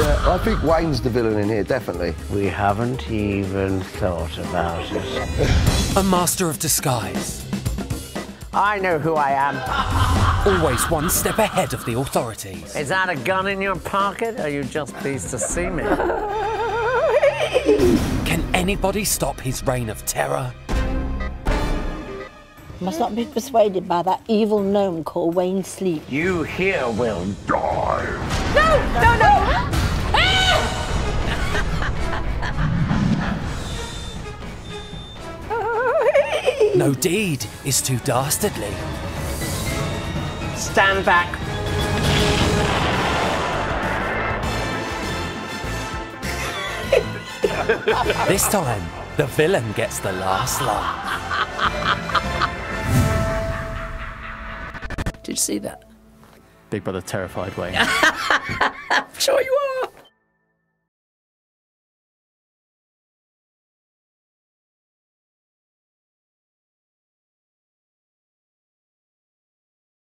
Yeah, I think Wayne's the villain in here, definitely. We haven't even thought about it. A master of disguise. I know who I am. Always one step ahead of the authorities. Is that a gun in your pocket? Or are you just pleased to see me? Can anybody stop his reign of terror? Must not be persuaded by that evil gnome called Wayne Sleep. You here will die. No, no, no! No deed is too dastardly. Stand back. This time, the villain gets the last laugh. Did you see that? Big Brother terrified Wayne. Sure you